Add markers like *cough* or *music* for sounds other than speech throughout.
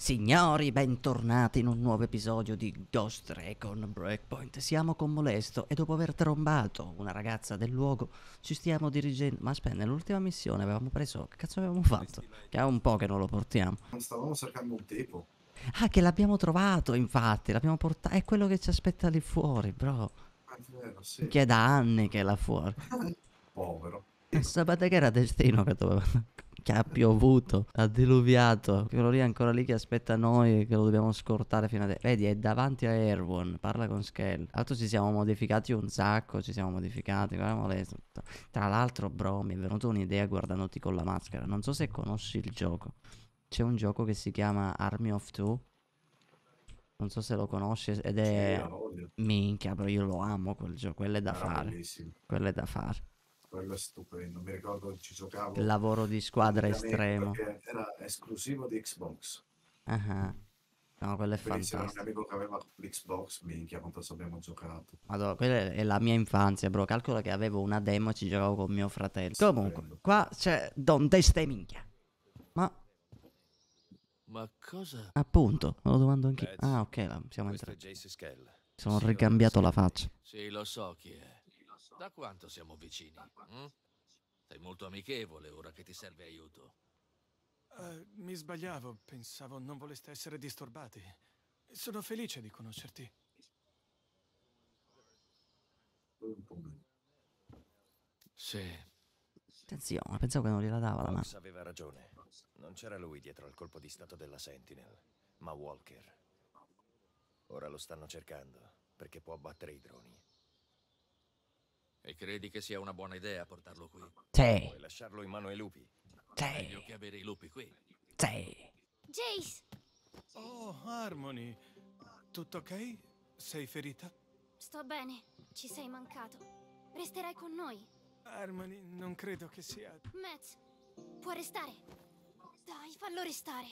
Signori, bentornati in un nuovo episodio di Ghost Recon Breakpoint. Siamo con Molesto e dopo aver trombato una ragazza del luogo ci stiamo dirigendo... Ma aspetta, nell'ultima missione avevamo preso... Che cazzo avevamo fatto? Che è un po' che non lo portiamo. Stavamo cercando un tipo. Ah, che l'abbiamo trovato, infatti, l'abbiamo portato... È quello che ci aspetta lì fuori, bro. È vero, sì. Che è da anni che è là fuori. *laughs* Povero. E sapete che era destino che doveva... Che ha piovuto, ha diluviato. Quello lì è ancora lì che aspetta noi, che lo dobbiamo scortare fino a... De- Vedi, è davanti a Airborne, parla con Skell. Tra l'altro ci siamo modificati un sacco, ci siamo modificati. Tra l'altro, bro, mi è venuta un'idea guardandoti con la maschera. Non so se conosci il gioco. C'è un gioco che si chiama Army of Two. Non so se lo conosci ed Sì, è... voglia. Minchia, però io lo amo quel gioco, quello è da Era fare. bellissimo. Quello è da fare. Quello è stupendo. Mi ricordo che ci giocavo. Il lavoro di squadra estremo. Perché era esclusivo di Xbox. Ah ah. No, quello è Quindi c'era un fantastico. amico che aveva l'Xbox, minchia quanto abbiamo giocato. Madonna, quella è la mia infanzia, bro. Calcola che avevo una demo e ci giocavo con mio fratello. Comunque, Stupendo. qua c'è Don Teste minchia. Ma Ma cosa? appunto, me lo domando anch'io. Beh, Ah, ok, siamo entrati. Sono Sì, ricambiato sì. la faccia. Sì, lo so chi è. Da quanto siamo vicini? hm? Sei molto amichevole ora che ti serve aiuto. Eh, mi sbagliavo, pensavo non voleste essere disturbati. Sono felice di conoscerti. Sì, Attenzione, pensavo che non gliela dava la mano. Aveva ragione. Non c'era lui dietro al colpo di stato della Sentinel, ma Walker. Ora lo stanno cercando, perché può abbattere i droni. E credi che sia una buona idea portarlo qui? Sì, Vuoi lasciarlo in mano ai lupi? Meglio sì, che avere i lupi qui. sì. Jace, Oh, Harmony. Tutto ok? Sei ferita? sto bene. Ci sei mancato. Resterai con noi. Harmony, non credo che sia... Matt, può restare. Dai, fallo restare.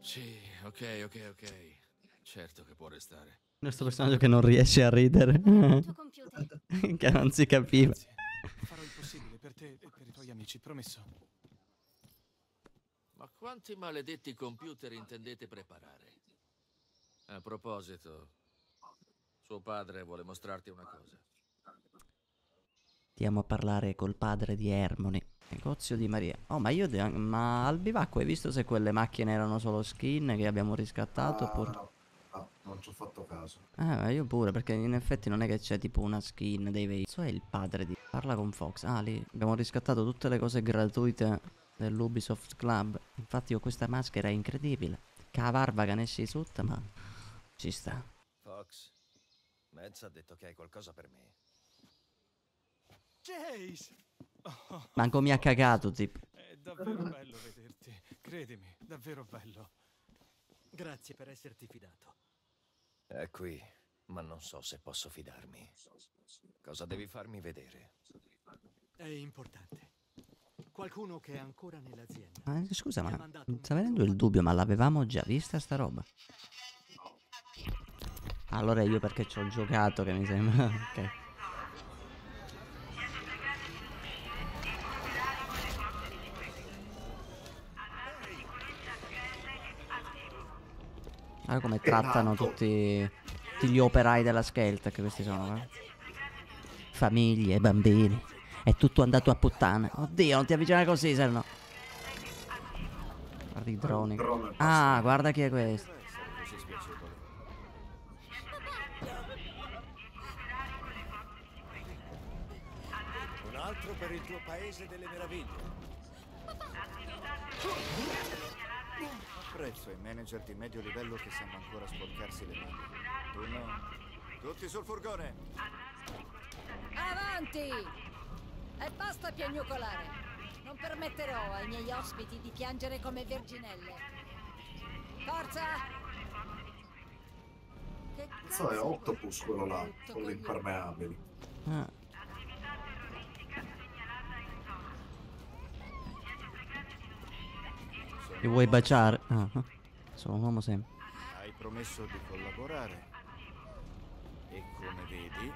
Sì, ok, ok, ok. Certo che può restare. Questo personaggio che non riesce a ridere. Il *laughs* che non si capiva. Grazie. Farò il possibile per te e per i tuoi amici, promesso. Ma quanti maledetti computer intendete preparare? A proposito, suo padre vuole mostrarti una cosa. Stiamo a parlare col padre di Ermoni. Negozio di Maria. Oh, ma io. Ma al bivacco hai visto se quelle macchine erano solo skin che abbiamo riscattato? Ah, Oppure. No, no, non ci ho fatto caso. Ah, ma io pure, perché in effetti non è che c'è tipo una skin dei veicoli. So è il padre di. Parla con Fox. Ah, lì. Abbiamo riscattato tutte le cose gratuite dell'Ubisoft Club. Infatti, ho questa maschera è incredibile. Cavarva che ne si sutta, ma. Ci sta. Fox, Mez ha detto che hai qualcosa per me. Jace! Oh, Manco mi ha cagato, tipo. è davvero bello vederti. Credimi, davvero bello. Grazie per esserti fidato. È qui, ma non so se posso fidarmi. Cosa devi farmi vedere? È importante. Qualcuno che è ancora nell'azienda. Ma eh, scusa, ma. Sta venendo il dubbio, ma l'avevamo già vista sta roba? Allora è io perché ci ho giocato che mi sembra. *laughs* ok. Guarda come trattano nato. tutti, tutti gli operai della Skeltec, questi sono, eh. Famiglie, bambini. È tutto andato a puttane. Oddio, non ti avvicinare così, se no. Guarda i droni. Ah, guarda chi è questo. Un altro per il tuo paese delle meraviglie. Apprezzo i manager di medio livello che sanno ancora sporcarsi le mani. Tu no. Tutti sul furgone! Avanti! E basta piagnucolare. Non permetterò ai miei ospiti di piangere come verginelle. Forza! Che Cazzo è Octopus quello là, con coglione. l'impermeabili. Ah. Mi vuoi baciare? Ah, ah. Sono un uomo sempre. Hai promesso di collaborare. E come vedi,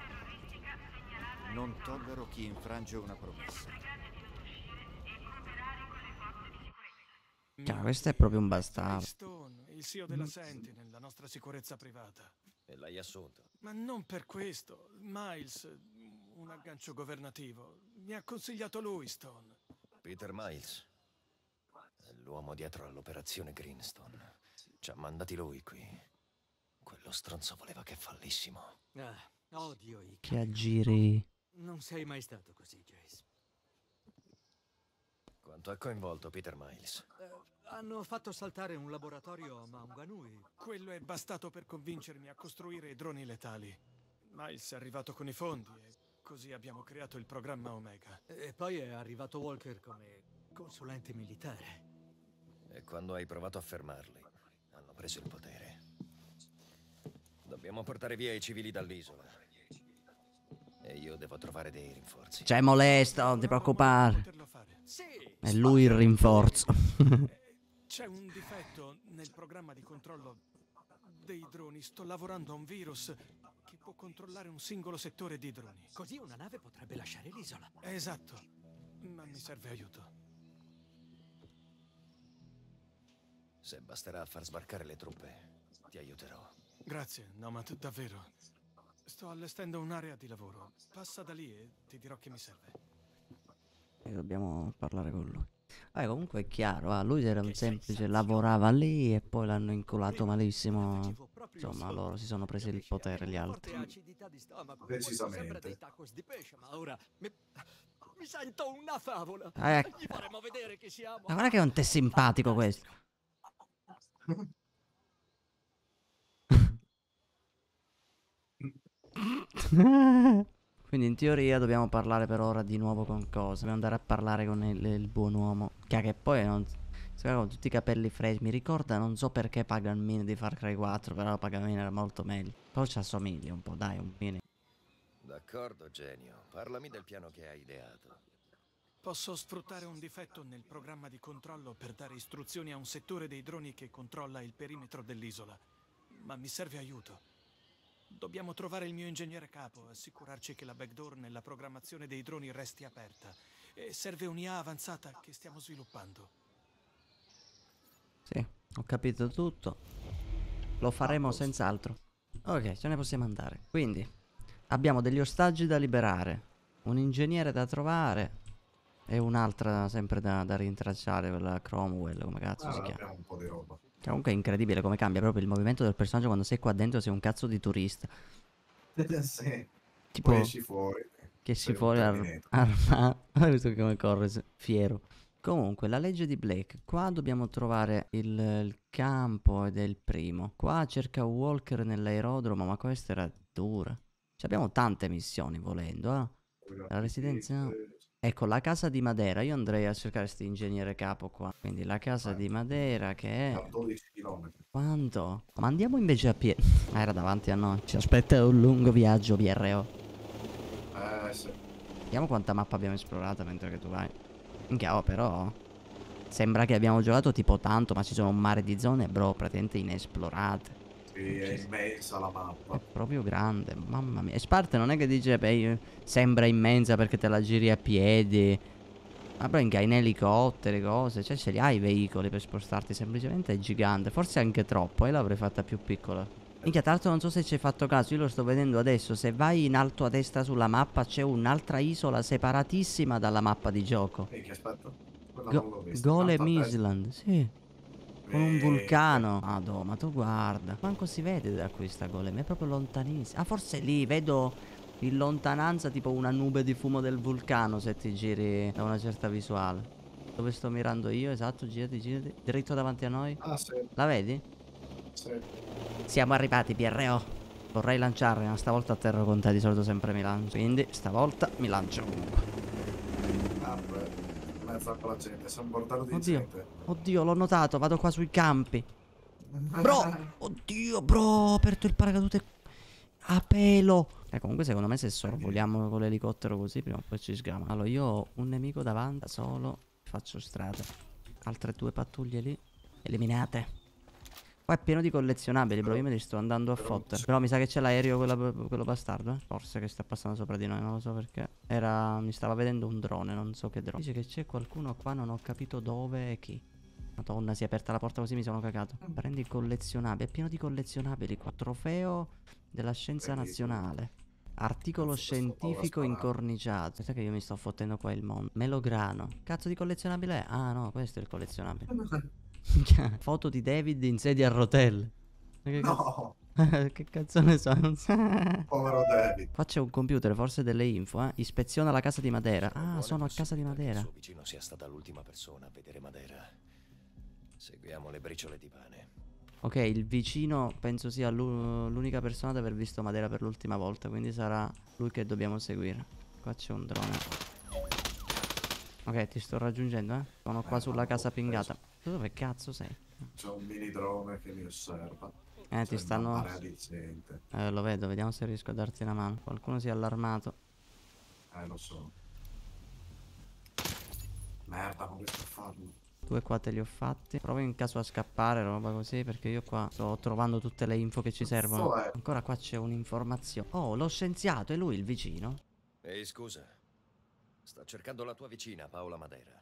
non tollero chi infrange una promessa. Cioè, questo è proprio un bastardo. Stone, il CEO della Sentinel, la nostra sicurezza privata. E l'hai assunto. Ma non per questo. Miles, un aggancio governativo, mi ha consigliato lui, Stone. Peter Miles. L'uomo dietro all'operazione Greenstone. Ci ha mandati lui qui. Quello stronzo voleva che fallissimo. Ah, odio i Che aggiri. Non sei mai stato così, Jace. Quanto ha coinvolto Peter Miles? Eh, hanno fatto saltare un laboratorio a Maunganui. Quello è bastato per convincermi a costruire i droni letali. Miles è arrivato con i fondi e così abbiamo creato il programma Omega. E poi è arrivato Walker come consulente militare. E quando hai provato a fermarli, hanno preso il potere. Dobbiamo portare via i civili dall'isola. E io devo trovare dei rinforzi. C'è molesto, non ti preoccupare. È lui il rinforzo. *laughs* C'è un difetto nel programma di controllo dei droni. Sto lavorando a un virus che può controllare un singolo settore di droni. Così una nave potrebbe lasciare l'isola. Esatto, ma mi serve aiuto. Se basterà far sbarcare le truppe, ti aiuterò. Grazie, Nomad, davvero. Sto allestendo un'area di lavoro. Passa da lì e ti dirò che mi serve. E dobbiamo parlare con lui. Vabbè, comunque è chiaro, ah, lui era un semplice, lavorava lì e poi l'hanno inculato malissimo. Insomma, loro si sono presi il potere gli altri. Decisamente. Ora mi, sento una favola. Eh, Gli faremo vedere che siamo. ma guarda che non ti è simpatico questo. *laughs* Quindi in teoria dobbiamo parlare per ora di nuovo con cosa? Dobbiamo andare a parlare con il, il buon uomo. Che, che poi non... con tutti i capelli freschi. Mi ricorda, non so perché Pagan Min di Far Cry 4, però Pagan Min era molto meglio. Poi ci assomiglia un po', dai, un mini. D'accordo, genio. Parlami del piano che hai ideato. Posso sfruttare un difetto nel programma di controllo per dare istruzioni a un settore dei droni che controlla il perimetro dell'isola. Ma mi serve aiuto. Dobbiamo trovare il mio ingegnere capo, assicurarci che la backdoor nella programmazione dei droni resti aperta. E serve un'IA avanzata che stiamo sviluppando. Sì, ho capito tutto. Lo faremo senz'altro. Ok, ce ne possiamo andare. Quindi, abbiamo degli ostaggi da liberare, un ingegnere da trovare e un'altra sempre da, da rintracciare, quella Cromwell, come cazzo si Ah, chiama. abbiamo un po' di roba. Comunque è incredibile come cambia proprio il movimento del personaggio quando sei qua dentro, sei un cazzo di turista. *laughs* sì. Tipo Poi esci fuori. che si fuori ar- armato. *laughs* Hai visto come corre, fiero. Comunque, la legge di Blake. Qua dobbiamo trovare il, il campo ed è il primo. Qua cerca Walker nell'aerodromo, ma questa era dura. Ci abbiamo tante missioni volendo, eh. La residenza- Ecco, la casa di Madera. Io andrei a cercare questo ingegnere capo qua. Quindi la casa di Madera che A è... 12 km. Quanto? Ma andiamo invece a piedi. Ah, era davanti a noi. Ci aspetta un lungo viaggio, PRO. Eh, sì. Vediamo quanta mappa abbiamo esplorato mentre che tu vai. Minchia, oh, però. Sembra che abbiamo giocato tipo tanto, ma ci sono un mare di zone, bro, praticamente inesplorate. Sì, è immensa la mappa. È proprio grande, mamma mia. E Sparte non è che dice, beh, sembra immensa perché te la giri a piedi. Ma poi anche in elicotteri, cose. Cioè, ce li hai i veicoli per spostarti. Semplicemente è gigante. Forse anche troppo, e l'avrei fatta più piccola. Minchia, tra l'altro non so se ci hai fatto caso, io lo sto vedendo adesso. Se vai in alto a destra sulla mappa c'è un'altra isola separatissima dalla mappa di gioco. Ehi, che Go- non l'ho vista. Golem. Island, sì. Con un vulcano. Madò, ma tu guarda. Manco si vede da qui sta golem, è proprio lontanissimo. Ah, forse lì vedo in lontananza tipo una nube di fumo del vulcano se ti giri da una certa visuale. Dove sto mirando io? Esatto, girati, girati. Dritto davanti a noi. Ah, sì, La vedi? sì. Siamo arrivati, PRO. Vorrei lanciarmi, ma stavolta a terra con te, di solito sempre mi lancio. Quindi, stavolta mi lancio comunque. Ah. Mezzo con la gente. Sei un bordello di Oddio. gente. Oddio, l'ho notato, vado qua sui campi. *laughs* Bro! Oddio, bro, ho aperto il paracadute a pelo. E comunque secondo me se sorvoliamo con l'elicottero così prima o poi ci sgama. Allora io ho un nemico davanti, da solo, faccio strada. Altre due pattuglie lì, eliminate. Qua è pieno di collezionabili, bro, io me li sto andando a fottere. Però mi sa che c'è l'aereo, quella- quello bastardo, eh. Forse che sta passando sopra di noi, non lo so perché. Era, mi stava vedendo un drone, non so che drone. Dice che c'è qualcuno qua, non ho capito dove e chi. Madonna, si è aperta la porta così mi sono cagato. Prendi collezionabili, è pieno di collezionabili qua. Trofeo della scienza nazionale. Articolo scientifico incorniciato. Aspetta che io mi sto fottendo qua il mondo. Melograno. Cazzo di collezionabile è? Ah no, questo è il collezionabile. *laughs* Foto di David in sedia a rotelle. Che, No, cazzo... *laughs* che cazzo ne so? Povero David. Qua c'è un computer, forse delle info, eh. Ispeziona la casa di Madera. Ah, sono a casa di Madera. Il suo vicino sia stata l'ultima persona a vedere Madera. Seguiamo le briciole di pane. Ok, il vicino penso sia l'u- l'unica persona ad aver visto Madera per l'ultima volta, quindi sarà lui che dobbiamo seguire. Qua c'è un drone. Ok, ti sto raggiungendo, eh. Sono qua Eh, sulla casa pingata. Tu dove cazzo sei? C'è un mini drone che mi osserva. Eh, ti Sembra stanno... Eh, lo vedo, vediamo se riesco a darti una mano. Qualcuno si è allarmato. Eh, lo so. Merda, non riesco a farlo. Due qua te li ho fatti. Provo in caso a scappare, roba così, perché io qua sto trovando tutte le info che ci servono. Ancora qua c'è un'informazione. Oh, lo scienziato, è lui il vicino? Ehi, scusa. Sto cercando la tua vicina, Paola Madera.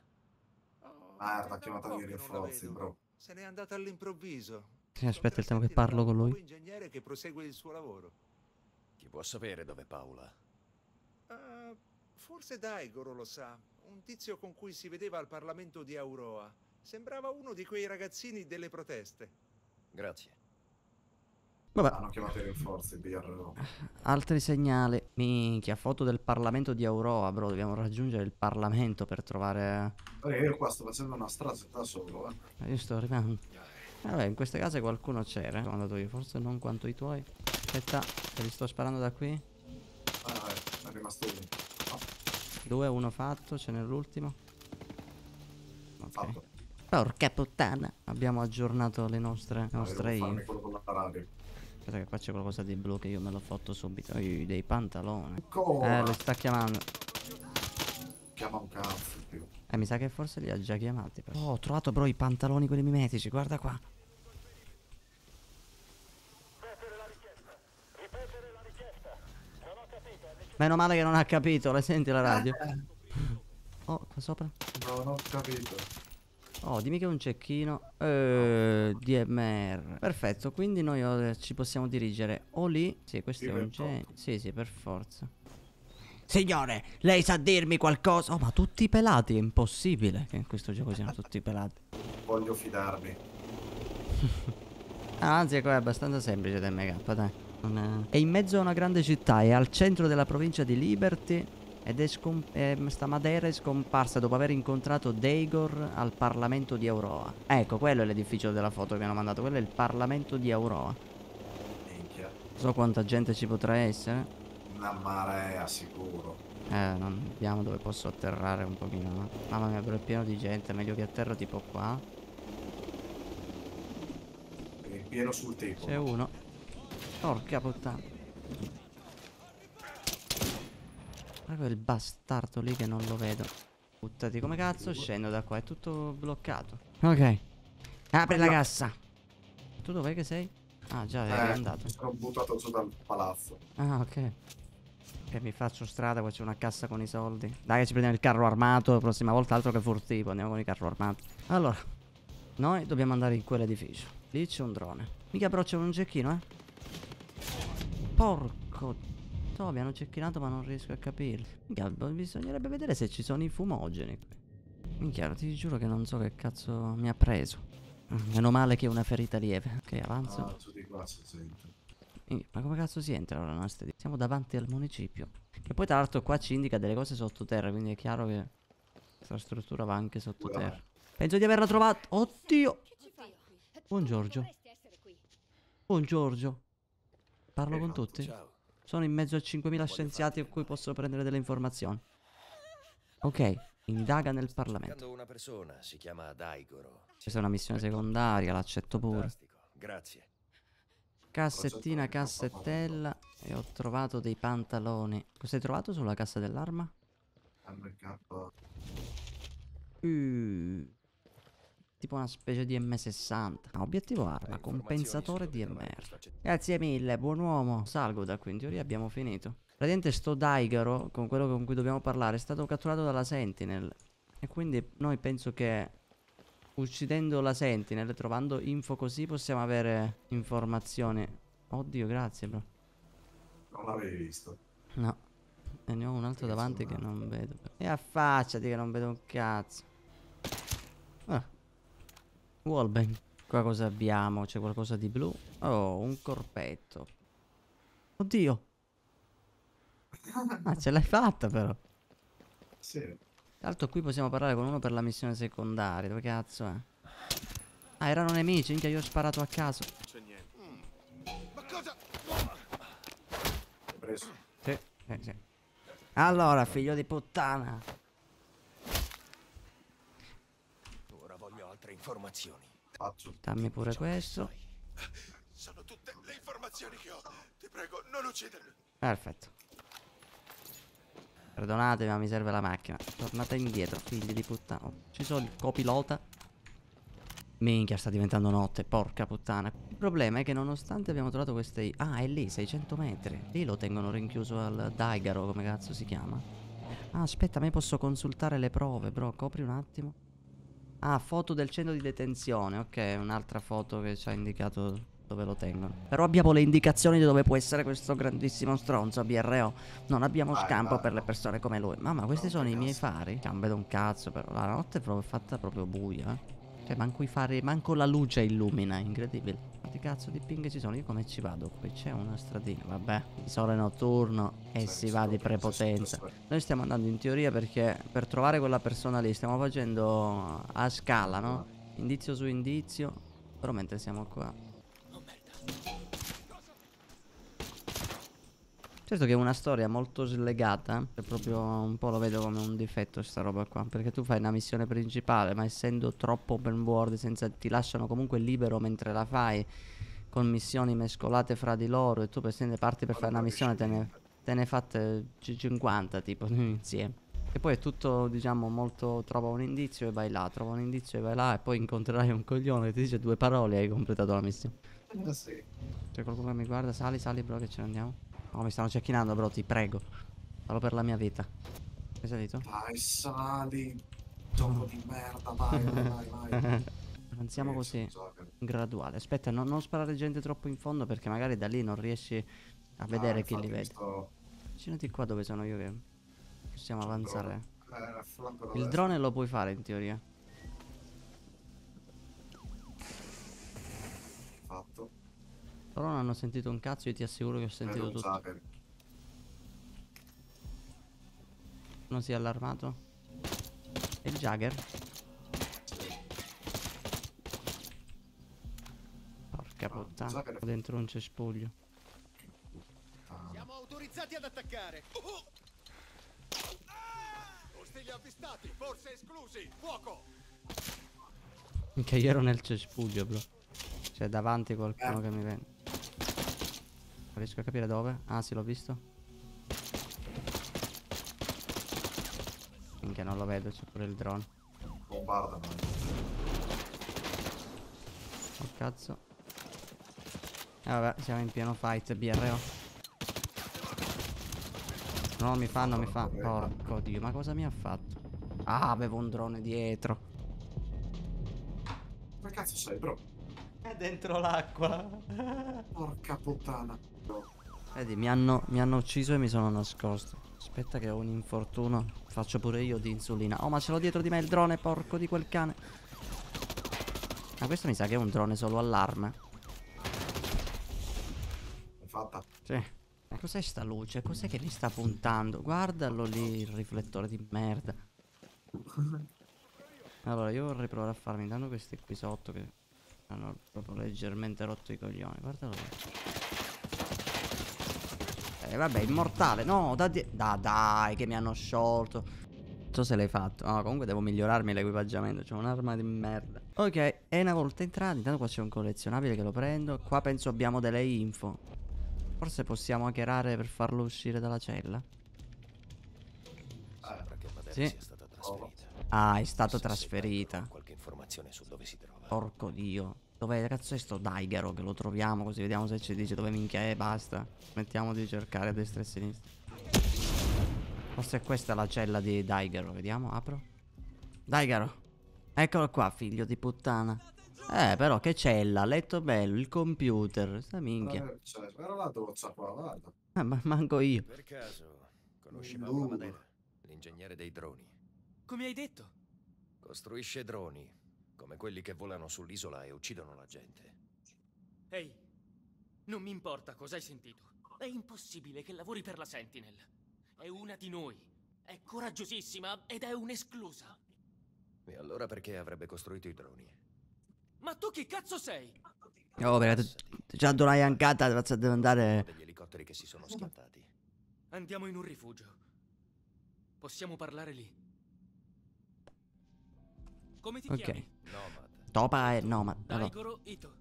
Merda, ha chiamato i rinforzi, bro. Se n'è andata all'improvviso. Sì, aspetta il tempo che parlo con lui. ingegnere che prosegue il suo lavoro. Chi può sapere dove Paola? Ah, forse Daigoro lo sa. Un tizio con cui si vedeva al Parlamento di Auroa. Sembrava uno di quei ragazzini delle proteste. Grazie. Vabbè, Hanno chiamato i rinforzi, BRO. altri segnali. Minchia, foto del Parlamento di Aurora, bro. Dobbiamo raggiungere il Parlamento per trovare... Eh, io qua sto facendo una strada da solo, eh. Eh, Io sto arrivando. Vabbè, in queste case qualcuno c'era. eh. Sono andato io, forse non quanto i tuoi. Aspetta, te li sto sparando da qui. Ah, è rimasto uno. Ah, Due, uno fatto, ce n'è l'ultimo. Ok. fatto. Porca puttana. Abbiamo aggiornato le nostre, le Ah, nostre farmi info. Aspetta che qua c'è qualcosa di blu che io me lo fotto subito. Ui, dei pantaloni. Ancora. Eh, li sta chiamando. Chiama un cazzo, più. Eh, mi sa che forse li ha già chiamati. però. Oh, ho trovato bro i pantaloni quelli mimetici, guarda qua. Meno male che non ha capito, le senti la radio? *laughs* Oh, qua sopra? Non ho capito. Oh, dimmi che è un cecchino. Eh, DMR. Perfetto, quindi noi ci possiamo dirigere o lì. Sì, questo è un genio. Sì, sì, per forza. Signore, lei sa dirmi qualcosa? Oh, ma tutti pelati, è impossibile che in questo gioco siano tutti pelati. Voglio fidarmi. Ah, *laughs* anzi, qua è abbastanza semplice DMK, dai. Non è... è in mezzo a una grande città, è al centro della provincia di Liberty. Ed è eh, sta Madera è scomparsa dopo aver incontrato Daigor al Parlamento di Aurora. Ecco, quello è l'edificio della foto che mi hanno mandato. Quello è il Parlamento di Aurora. Minchia. Non so quanta gente ci potrà essere. Una marea, sicuro. Eh, non vediamo dove posso atterrare un pochino. no? Mamma mia, però è pieno di gente. Meglio che atterro tipo qua. È pieno sul tempo. C'è uno. Porca puttana. Guarda quel bastardo lì che non lo vedo. Buttati, come cazzo scendo da qua? È tutto bloccato. Ok. Apri la cassa. Tu dov'è che sei? Ah, già, Eh, andato. mi sono buttato giù dal palazzo. Ah, ok. Che mi faccio strada, qua c'è una cassa con i soldi. Dai che ci prendiamo il carro armato, la prossima volta altro che furtivo, andiamo con il carro armato. Allora, noi dobbiamo andare in quell'edificio. Lì c'è un drone. Mica però c'è un cecchino, eh. Porco. No, mi hanno cecchinato ma non riesco a capirlo. Mica, bisognerebbe vedere se ci sono i fumogeni qui. Minchia, ti giuro che non so che cazzo mi ha preso. Meno male che è una ferita lieve. Ok, avanzo. Ah, di qua. Minchia, Ma come cazzo si entra ora? nostra di- Siamo davanti al municipio. E poi tra l'altro qua ci indica delle cose sottoterra, quindi è chiaro che questa struttura va anche sottoterra. Penso di averla trovata. Oddio! Buon Giorgio. Buon Giorgio. Parlo con tutti? Ciao. Sono in mezzo a 5.000 scienziati a cui posso prendere delle informazioni. Ok, indaga nel Parlamento. Una persona, si chiama Daigoro. Questa è una missione secondaria, l'accetto pure. Grazie. Cassettina, cassettella. E ho trovato dei pantaloni. Cosa hai trovato sulla cassa dell'arma? Uh, tipo una specie di M60. Ah, obiettivo arma, compensatore DMR. Grazie mille, buon uomo. Salgo da qui, in teoria abbiamo finito. Praticamente sto Daigaro, con quello con cui dobbiamo parlare, è stato catturato dalla Sentinel. E quindi noi penso che uccidendo la Sentinel, trovando info così possiamo avere informazioni. Oddio, grazie, bro. Non l'avevi visto. No. E ne ho un altro davanti che non vedo. E affacciati che non vedo un cazzo. Ah. Wallbang. Qua cosa abbiamo? C'è qualcosa di blu? Oh, un corpetto. Oddio. Ah, ce l'hai fatta però. Sì. Tra l'altro qui possiamo parlare con uno per la missione secondaria. Dove cazzo è? Ah, erano nemici. Minchia, io ho sparato a caso. C'è niente. Ma cosa? Hai preso. Sì, sì, sì. Allora, figlio di puttana. Ora voglio altre informazioni. Dammi pure questo. Sono tutte le informazioni che ho. Ti prego, non uccidermi. Perfetto. Perdonatemi, ma mi serve la macchina. Tornate indietro, figli di puttana. Oh, ci sono il copilota. Minchia, sta diventando notte, porca puttana. Il problema è che nonostante abbiamo trovato queste... Ah, è lì, 600 metri. Lì lo tengono rinchiuso al Daigaro, come cazzo si chiama. Ah, aspetta, me posso consultare le prove, bro. Copri un attimo. Ah, foto del centro di detenzione. Ok, un'altra foto che ci ha indicato dove lo tengono. Però abbiamo le indicazioni di dove può essere questo grandissimo stronzo, BRO. Non abbiamo Vai, scampo vai. per le persone come lui. Mamma, questi Non sono i miei fari. Cambia da un cazzo, però. La notte è proprio fatta proprio buia. eh. Cioè, manco i fari, manco la luce illumina. Incredibile. Quanti cazzo di ping ci sono? Io come ci vado? Qui c'è una stradina, vabbè. Il sole notturno e Sì, si va di prepotenza. Noi stiamo andando in teoria perché per trovare quella persona lì stiamo facendo a scala, no? Indizio su indizio. Però mentre siamo qua. Certo che è una storia molto slegata, è proprio un po' lo vedo come un difetto sta roba qua, perché tu fai una missione principale, ma essendo troppo open world, senza ti lasciano comunque libero mentre la fai, con missioni mescolate fra di loro, e tu per esempio parti per fare una missione, te ne, te ne fatte c- 50 tipo *laughs* insieme. E poi è tutto, diciamo, molto trova un indizio e vai là, trova un indizio e vai là, e poi incontrerai un coglione che ti dice due parole e hai completato la missione. Eh, sì. C'è qualcuno che mi guarda? Sali, sali, bro, che ce ne andiamo. No, mi stanno cecchinando, bro, ti prego. Fallo per la mia vita. Hai salito? Dai, sali. Gioco di merda, vai, vai, vai, vai. *laughs* Avanziamo Sì, così, graduale. Aspetta, no- non sparare gente troppo in fondo perché magari da lì non riesci a vedere Ah, chi li vede. sto- Avvicinati qua dove sono io che possiamo un avanzare. Eh, Il drone lo puoi fare in teoria. Loro non hanno sentito un cazzo, io ti assicuro che ho sentito un tutto. Joker. Non si è allarmato? E il Jagger? Porca puttana, Jagger è- dentro un cespuglio. Siamo autorizzati ad attaccare. Ostili avvistati, forse esclusi. Fuoco! Minchia, io ero nel cespuglio, bro. C'è davanti qualcuno Eh. che mi vede. Non riesco a capire dove. Ah, sì, l'ho visto. Minchia, non lo vedo, c'è pure il drone. Bombardano. Oh cazzo. E vabbè, siamo in pieno fight, BRO. No, mi fa, non mi fa. Porco dio, ma cosa mi ha fatto? Ah, avevo un drone dietro. Ma cazzo sei, bro? È dentro l'acqua. Porca puttana. Vedi, mi hanno, mi hanno ucciso e mi sono nascosto. Aspetta che ho un infortuno. Faccio pure io di insulina. Oh, ma ce l'ho dietro di me il drone, porco di quel cane. Ma questo mi sa che è un drone solo allarme. È fatta. Sì. Ma cos'è sta luce? Cos'è che mi sta puntando? Guardalo lì, il riflettore di merda. Allora, io vorrei provare a farmi intanto questi qui sotto che hanno proprio leggermente rotto i coglioni. Guardalo lì. Eh, vabbè, immortale. No, da, da- dai, che mi hanno sciolto. Non so se l'hai fatto. No, comunque devo migliorarmi l'equipaggiamento. C'ho un'arma di merda. Ok, e una volta entrati, intanto qua c'è un collezionabile che lo prendo. Qua penso abbiamo delle info. Forse possiamo hackerare per farlo uscire dalla cella. Sembra che Madeleine Sì. sia stata trasferita. Ah, è stata sei trasferita. con Qualche informazione su dove si trova. Porco dio. Dov'è cazzo è sto Daigaro che lo troviamo così vediamo se ci dice dove minchia è, basta. Smettiamo di cercare a destra e a sinistra. Forse è questa la cella di Daigaro, vediamo, apro. Daigaro. Eccolo qua, figlio di puttana. Eh, però che c'è là? Letto bello, il computer. Sta minchia. Eh, cioè, era la doccia qua, guarda. Ah, ma manco io. Per caso, conosci Paolo. Madera, l'ingegnere dei droni? Come hai detto? Costruisce droni, come quelli che volano sull'isola e uccidono la gente. Ehi, non mi importa cosa hai sentito. È impossibile che lavori per la Sentinel. È una di noi. È coraggiosissima ed è un'esclusa. E allora perché avrebbe costruito i droni? Ma tu chi cazzo sei? Oh, perché tu- già tu l'hai ancata, devi andare... Degli elicotteri che si sono schiantati. Andiamo in un rifugio. Possiamo parlare lì. Come ti Ok. chiami? Topa e... No, ma... Allora,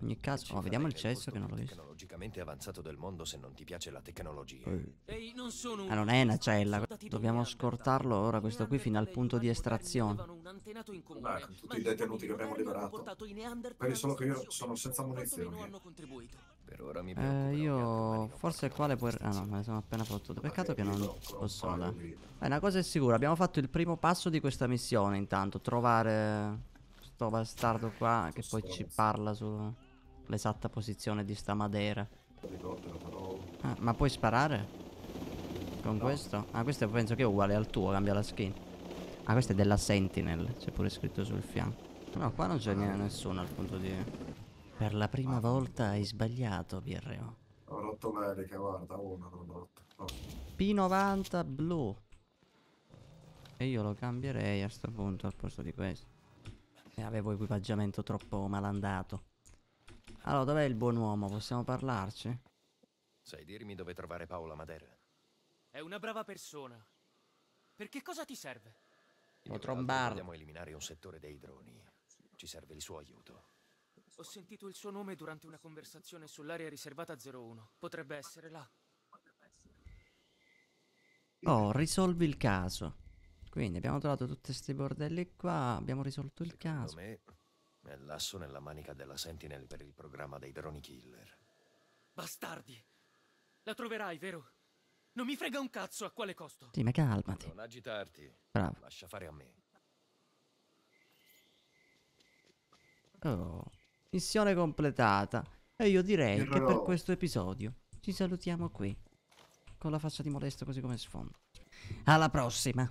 ogni caso... Oh, vediamo il cesso che non l'ho più visto. tecnologicamente avanzato del mondo se non ti piace la tecnologia. Ehi, non sono un Ah, non è una cella. Dobbiamo scortarlo ora, questo qui, fino al punto di estrazione. Dai, con tutti ma i detenuti che abbiamo liberato. Vedi solo che io sono senza munizioni. Eh, io... Forse quale puoi... Ah no, me ne sono appena fottuto. Peccato che non Io ci ho un possono paio dare. di- Eh, una cosa è sicura, abbiamo fatto il primo passo di questa missione intanto, trovare sto bastardo qua che poi ci parla sull'esatta posizione di sta madera. Ah, ma puoi sparare? Con questo? Ah, questo penso che è uguale al tuo, cambia la skin. Ah, questo è della Sentinel, c'è pure scritto sul fianco. No, qua non c'è nessuno al punto di... Per la prima volta hai sbagliato, PRO. Ho rotto l'elica, guarda, una l'ho rotta. Oh. P90 blu. E io lo cambierei a sto punto al posto di questo. E avevo equipaggiamento troppo malandato. Allora, dov'è il buon uomo? Possiamo parlarci? Sai dirmi dove trovare Paola Madera? È una brava persona. Per che cosa ti serve? Lo trombardo. Vogliamo eliminare un settore dei droni. Ci serve il suo aiuto. Ho sentito il suo nome durante una conversazione sull'area riservata 01. Potrebbe essere là. Oh, risolvi il caso. Quindi abbiamo trovato tutti questi bordelli qua, abbiamo risolto il Secondo caso. me è l'asso nella manica della Sentinel per il programma dei droni killer. Bastardi! La troverai, vero? Non mi frega un cazzo a quale costo. Sì, ma calmati. Non agitarti. Bravo. Lascia fare a me. Oh, missione completata. E io direi che per questo episodio ci salutiamo qui. Con la faccia di molesto così come sfondo. Alla prossima.